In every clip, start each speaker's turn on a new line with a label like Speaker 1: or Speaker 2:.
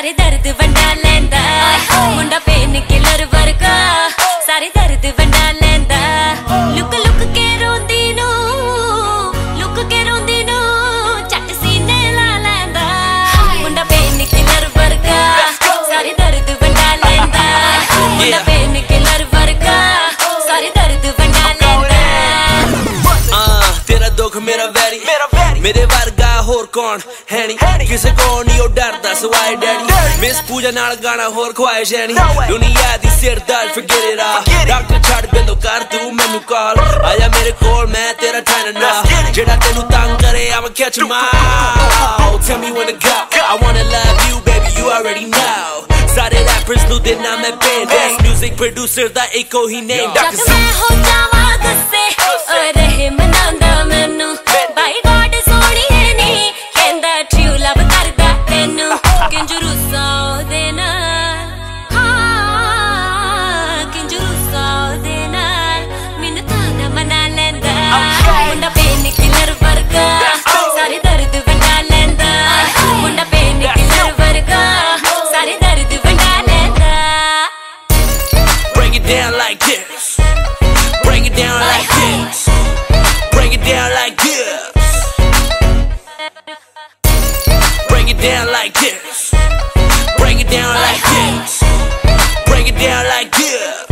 Speaker 1: ਸਾਰੇ ਦਰਦ ਵੰਡਾ ਲੈਂਦਾ ਮੁੰਡਾ ਪੇਨ ਕਿਲਰ ਵਰਗਾ ਸਾਰੇ ਦਰਦ ਵੰਡਾ ਲੈਂਦਾ ਲੁਕ ਲੁਕ ਕੇ ਰੋਂਦੀ ਨੂੰ ਲੁਕ ਕੇ ਰੋਂਦੀ ਨੂੰ ਚੱਟ ਸੀਨੇ ਲਾ ਲੈਂਦਾ ਮੁੰਡਾ ਪੇਨ ਕਿਲਰ ਵਰਗਾ ਸਾਰੇ ਦਰਦ ਵੰਡਾ ਲੈਂਦਾ ਮੁੰਡਾ ਪੇਨ ਕਿਲਰ ਵਰਗਾ ਸਾਰੇ ਦਰਦ ਵੰਡਾ ਲੈਂਦਾ
Speaker 2: ਆ ਤੇਰਾ ਦੁੱਖ ਮੇਰਾ ਵੈਰੀ ਮੇਰਾ ਵਰਗਾ ਹੋਰ ਕੌਣ ਹੈ ਨਹੀਂ ਕਿਸੇ ਕੋਲ ਨਹੀਂ ਉਹ ਡਰਦਾ ਸਵਾਏ ਡੈਡੀ ਮਿਸ ਪੂਜਾ ਨਾਲ ਗਾਣਾ ਹੋਰ ਖਵਾਇਸ਼ ਹੈ ਨਹੀਂ ਦੁਨੀਆ ਦੀ ਸਿਰ ਦਰਦ ਫੋਰਗੇਟ ਇਟ ਆ ਡਾਕਟਰ ਛੱਡ ਬਿੰਦੋ ਕਰ ਤੂੰ ਮੈਨੂੰ ਕਾਲ ਆਇਆ ਮੇਰੇ ਕੋਲ ਮੈਂ ਤੇਰਾ ਠਾਣਾ ਨਾ ਜਿਹੜਾ ਤੈਨੂੰ ਤੰਗ ਕਰੇ I'm catch him out tell me when to go I wanna love you baby you already know ਸਾਰੇ rappers ਨੂੰ ਦੇ ਨਾਮ ਹੈ band Best music producer ਦਾ ਇੱਕੋ ਹੀ name ਜਦ Dr. ਮੈਂ
Speaker 1: ਹੋ ਜਾਵਾਂ ਗੁੱਸੇ ਓ ਰਹੇ
Speaker 2: down like this. Break it down like this. Break it down like this. Break it down like this. Break it down like this.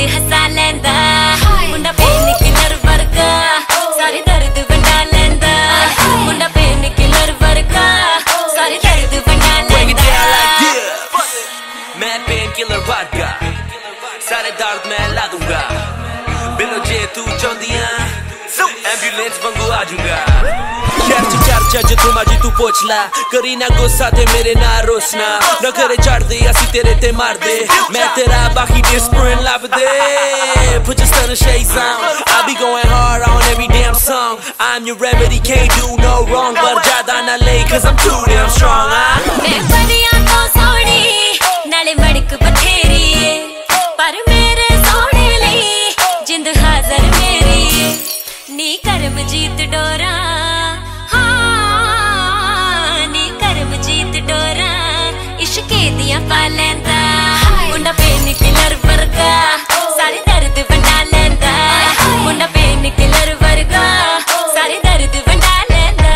Speaker 1: ਉਹ ਝੱਟ ਹਸਾ ਲੈਂਦਾ ਮੁੰਡਾ ਪੇਨ ਕਿਲਰ ਵਰਗਾ ਸਾਰੇ ਦਰਦ ਵੰਡਾ ਲੈਂਦਾ ਮੁੰਡਾ ਪੇਨ ਕਿਲਰ ਵਰਗਾ ਸਾਰੇ ਦਰਦ ਵੰਡਾ Break it down like ਲੈਂਦਾ
Speaker 2: this. Mad painkiller vodka. ਸਾਰੇ ਦਰਦ ਮੈਂ ਲਾ ਦੂੰਗਾ ਬਿਲੋ ਜੇ ਤੂੰ ਚਾਹੁੰਦੀਆਂ ਐਂਬੂਲੈਂਸ ਵਾਂਗੂ ਆ ਜਾਊਗਾ ਸ਼ਹਿਰ ਚ ਚਰਚਾ ਜਿੱਥੋਂ ਮਰਜੀ ਤੂੰ ਪੁੱਛ ਲੈ ਕਰੀ ਨਾ ਗੁੱਸਾ ਤੇ ਮੇਰੇ ਨਾਲ ਰੋਸਨਾ ਨਾ ਕਰੇ ਚੜਦੇ ਅਸੀਂ ਤੇਰੇ ਤੇ ਮਾਰਦੇ ਮੈਂ ਤੇਰਾ ਬਾਕੀ ਡਿਸਪਰਿਨ ਲੱਭਦੇ Put your stunner shades on I'll be going hard on every damn song I'm your remedy, can't do no wrong But ਜ਼ਿਆਦਾ ਨਾ ਲੈ cause I'm too damn strong huh?
Speaker 1: ਮੈਂ ਪਰੀਆਂ ਤੋਂ ਸੋਹਣੀ ਨਾਲੇ ਮੜਕ ਬਥੇਰੀ ਏ ਪਰ ਮੇਰੇ ਸੋਹਣੇ ਲਈ ਜਿੰਦ ਹਾਜ਼ਰ ਮੇਰੀ ਏ ਨੀ ਕਰਮਜੀਤ ਡੋਰਾ ਕੇ ਦੀਆਂ ਪਾ ਲੈਂਦਾ ਮੁੰਡਾ ਪੇਨ ਕਿਲਰ ਵਰਗਾ ਸਾਰੇ ਦਰਦ ਵੰਡਾ ਲੈਂਦਾ ਮੁੰਡਾ ਪੇਨ ਕਿਲਰ ਵਰਗਾ ਸਾਰੇ ਦਰਦ ਵੰਡਾ ਲੈਂਦਾ